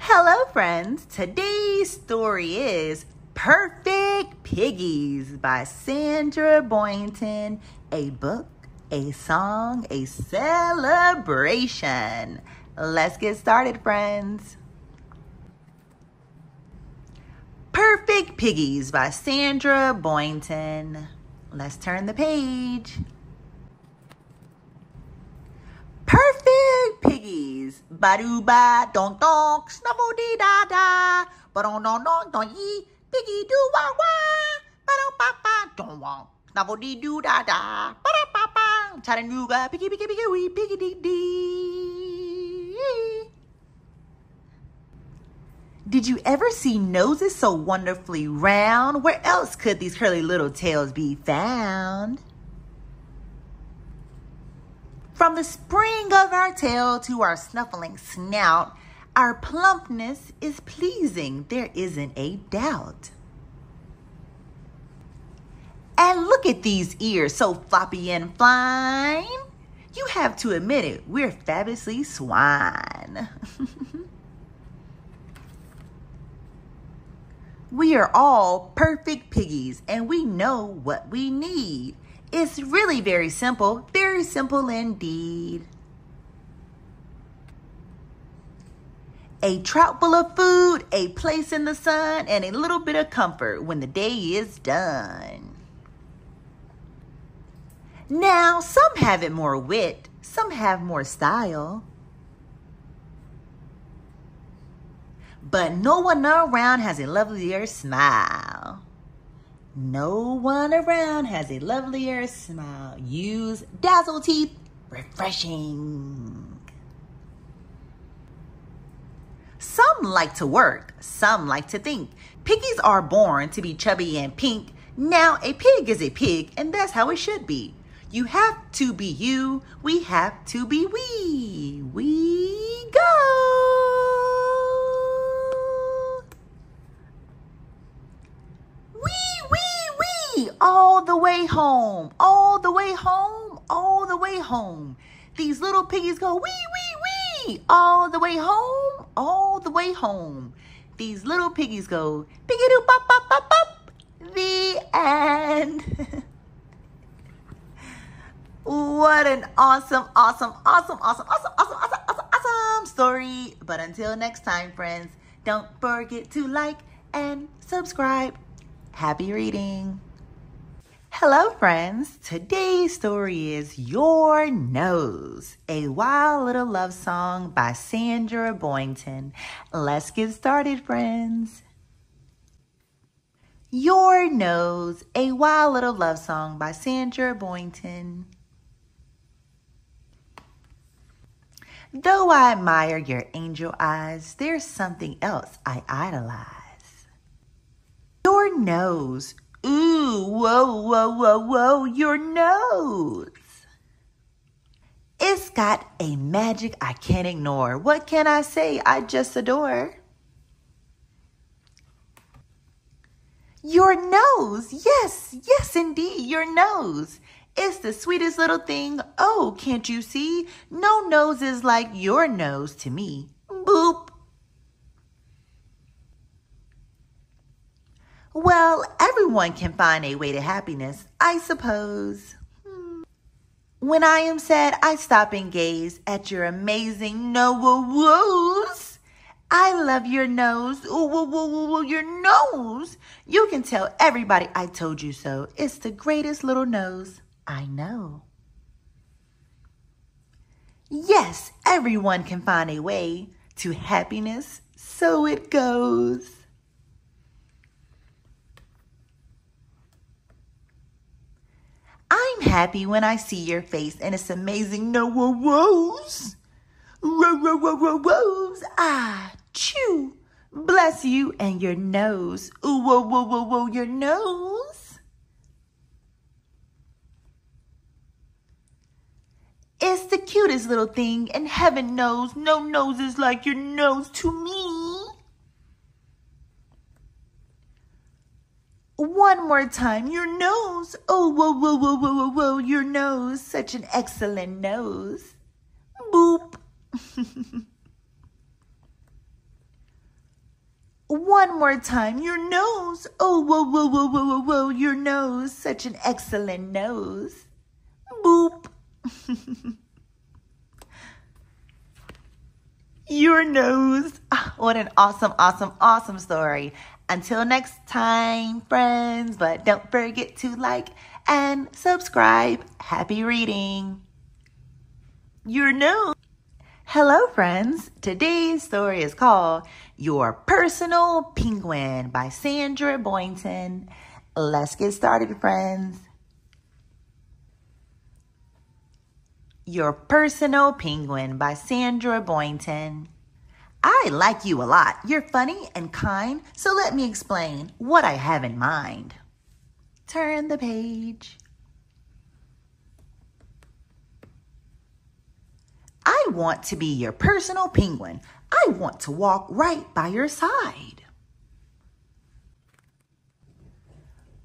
Hello, friends. Today's story is Perfect Piggies by Sandra Boynton. A book, a song, a celebration. Let's get started, friends. Perfect Piggies by Sandra Boynton. Let's turn the page. Perfect Piggies. Ba-doo ba don don snuffle dee da da. Ba don don don yee. Piggy doo wah wah. Ba don ba ba don wah. Snuffle dee doo da da. Ba da ba ba. Chattanooga. Piggy piggy piggy wee. Piggy dee dee. Did you ever see noses so wonderfully round? Where else could these curly little tails be found? From the spring of our tail to our snuffling snout, our plumpness is pleasing, there isn't a doubt. And look at these ears, so floppy and fine. You have to admit it, we're fabulously swine. we are all perfect piggies, and we know what we need. It's really very simple, very simple indeed. A trout full of food, a place in the sun, and a little bit of comfort when the day is done. Now, some have it more wit, some have more style. But no one around has a lovelier smile. No one around has a lovelier smile. Use Dazzle Teeth Refreshing. Some like to work, some like to think. Piggies are born to be chubby and pink. Now, a pig is a pig, and that's how it should be. You have to be you, we have to be we. We go. Wee, wee, wee, all the way home, all the way home, all the way home. These little piggies go wee, wee, wee, all the way home, all the way home. These little piggies go piggy doo bop, bop, bop, bop. The end. What an awesome, awesome, awesome, awesome, awesome, awesome, awesome, awesome, awesome story. But until next time, friends, don't forget to like and subscribe. Happy reading. Hello, friends. Today's story is Your Nose, a wild little love song by Sandra Boynton. Let's get started, friends. Your Nose, a wild little love song by Sandra Boynton. Though I admire your angel eyes, there's something else I idolize. Your nose. Ooh, whoa, whoa, whoa, whoa, your nose. It's got a magic I can't ignore. What can I say? I just adore. Your nose. Yes, yes, indeed, your nose. It's the sweetest little thing. Oh, can't you see? No nose is like your nose to me. Boop. Everyone can find a way to happiness, I suppose. Hmm. When I am sad, I stop and gaze at your amazing nose. I love your nose. Ooh, your nose. You can tell everybody I told you so. It's the greatest little nose. I know. Yes, everyone can find a way to happiness, so it goes. I'm happy when I see your face and it's amazing no woes. Rows. Ah, chew. Bless you and your nose. Ooh, whoa, whoa, whoa, whoa, your nose. It's the cutest little thing, and heaven knows no nose is like your nose to me. One more time, your nose. Oh, whoa, whoa, whoa, whoa, whoa, whoa, your nose. Such an excellent nose. Boop. One more time, your nose. Oh, whoa, whoa, whoa, whoa, whoa, whoa, your nose. Such an excellent nose. Boop. your nose. Ah, what an awesome, awesome, awesome story. Until next time, friends, but don't forget to like and subscribe. Happy reading. Your nose. Hello, friends. Today's story is called Your Personal Penguin by Sandra Boynton. Let's get started, friends. Your Personal Penguin by Sandra Boynton. I like you a lot. You're funny and kind, so let me explain what I have in mind. Turn the page. I want to be your personal penguin. I want to walk right by your side.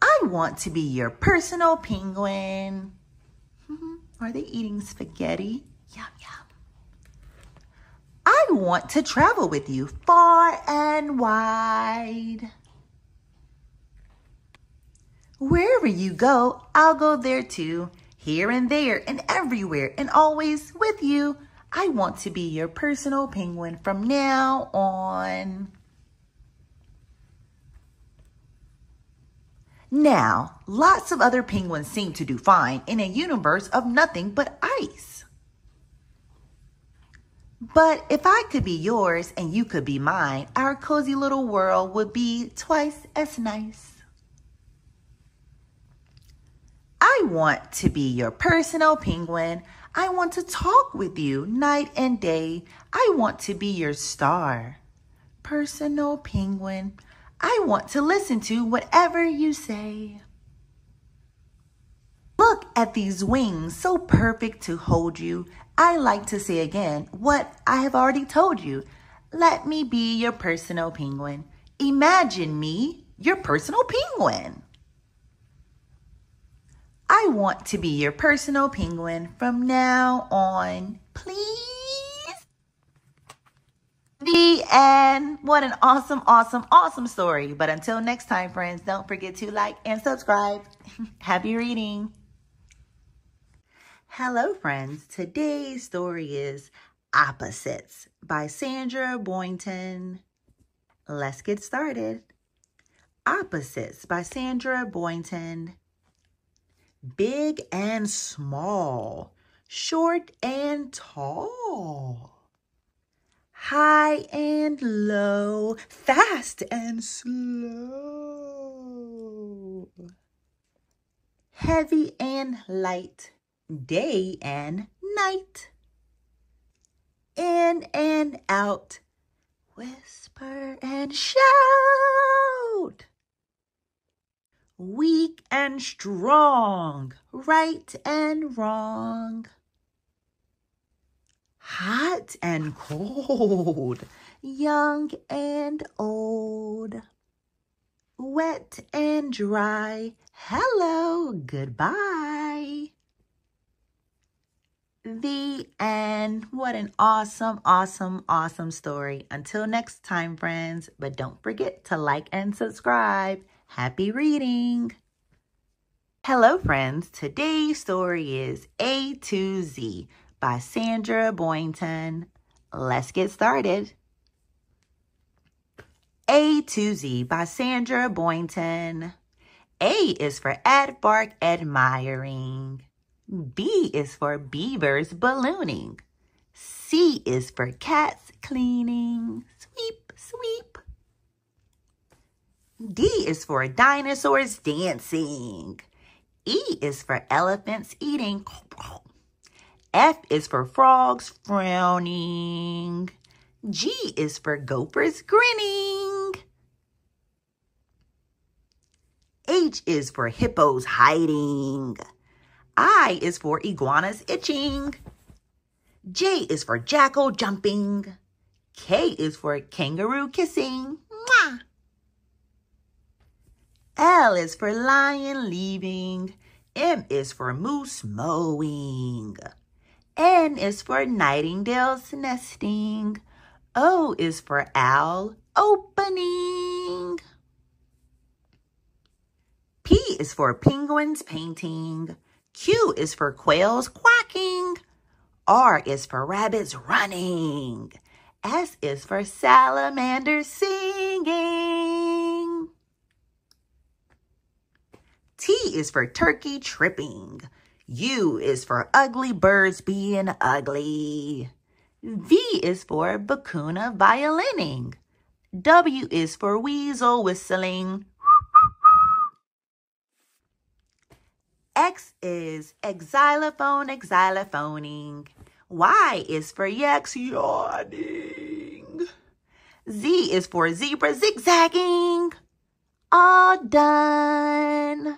I want to be your personal penguin. Are they eating spaghetti? Yum, yum. I want to travel with you far and wide. Wherever you go, I'll go there too. Here and there and everywhere and always with you. I want to be your personal penguin from now on. Now, lots of other penguins seem to do fine in a universe of nothing but ice. But if I could be yours and you could be mine, our cozy little world would be twice as nice. I want to be your personal penguin. I want to talk with you night and day. I want to be your star. Personal penguin, I want to listen to whatever you say. Look at these wings, so perfect to hold you. I like to say again what I have already told you. Let me be your personal penguin. Imagine me, your personal penguin. I want to be your personal penguin from now on. Please? The end. What an awesome, awesome, awesome story. But until next time, friends, don't forget to like and subscribe. Happy reading. Hello, friends. Today's story is Opposites by Sandra Boynton. Let's get started. Opposites by Sandra Boynton big and small, short and tall, high and low, fast and slow, heavy and light, day and night, in and out, whisper and shout. Weak and strong, right and wrong, hot and cold, young and old, wet and dry, hello, goodbye. The end. What an awesome, awesome, awesome story. Until next time, friends. But don't forget to like and subscribe. Happy reading! Hello, friends. Today's story is A to Z by Sandra Boynton. Let's get started. A to Z by Sandra Boynton. A is for aardvark admiring. B is for beavers ballooning. C is for cats cleaning. Sweep, sweep. D is for dinosaurs dancing. E is for elephants eating. F is for frogs frowning. G is for gophers grinning. H is for hippos hiding. I is for iguanas itching. J is for jackal jumping. K is for kangaroo kissing. Mwah! L is for lion leaving. M is for moose mowing. N is for nightingales nesting. O is for owl opening. P is for penguins painting. Q is for quails quacking. R is for rabbits running. S is for salamanders singing. T is for turkey tripping. U is for ugly birds being ugly. V is for vicuna violining. W is for weasel whistling. X is xylophone, xylophoning. Y is for yaks yawning. Z is for zebra zigzagging. All done.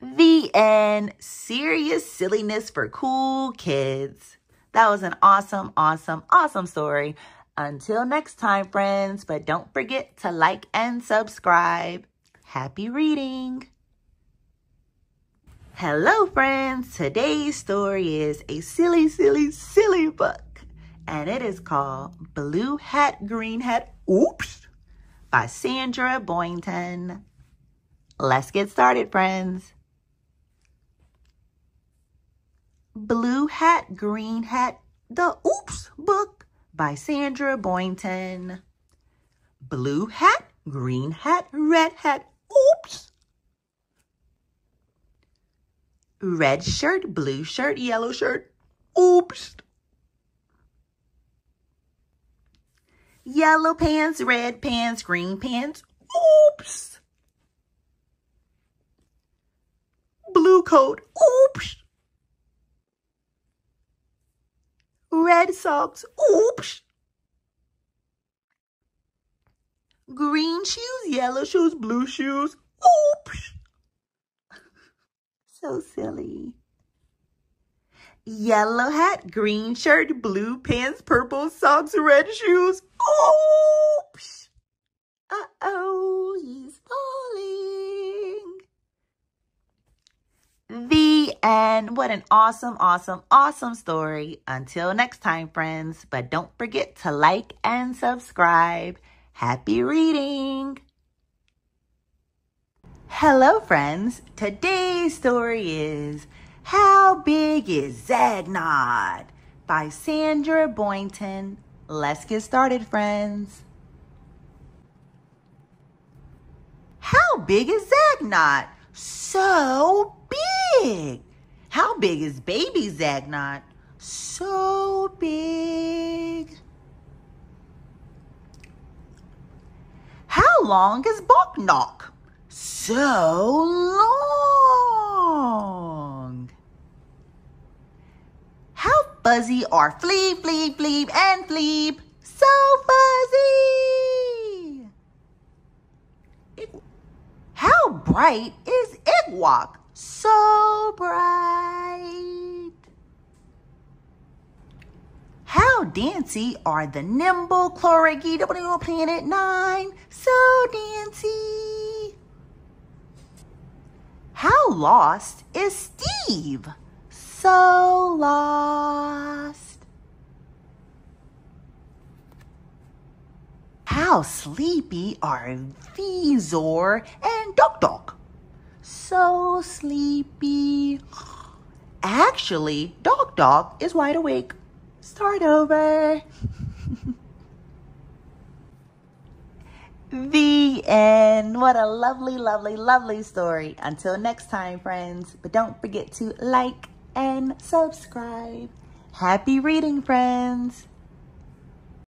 The end. Serious silliness for cool kids. That was an awesome, awesome, awesome story. Until next time, friends, but don't forget to like and subscribe. Happy reading. Hello, friends. Today's story is a silly, silly, silly book, and it is called Blue Hat, Green Hat, Oops, by Sandra Boynton. Let's get started, friends. Blue Hat, Green Hat, The Oops Book by Sandra Boynton. Blue Hat, Green Hat, Red Hat, Oops. Red shirt, blue shirt, yellow shirt, Oops. Yellow pants, red pants, green pants, Oops. Blue coat, Oops. red socks, oops. Green shoes, yellow shoes, blue shoes, oops. So silly. Yellow hat, green shirt, blue pants, purple socks, red shoes, oops. Uh-oh, he's falling. The end. What an awesome, awesome, awesome story. Until next time, friends. But don't forget to like and subscribe. Happy reading. Hello, friends. Today's story is How Big is Zagnot by Sandra Boynton. Let's get started, friends. How big is Zagnot? So big. How big is baby Zagnot? So big. How long is Boknok? So long. How fuzzy are Fleep, Fleep, Fleep, and Fleep? So fuzzy. How bright is Igwok? so bright. How dancy are the nimble Chlorigi W Planet 9, so dancy. How lost is Steve, so lost. How sleepy are Vizor and Dok Dog? so sleepy. Actually, Dok Dog is wide awake. Start over. The end. What a lovely, lovely, lovely story. Until next time, friends. But don't forget to like and subscribe. Happy reading, friends.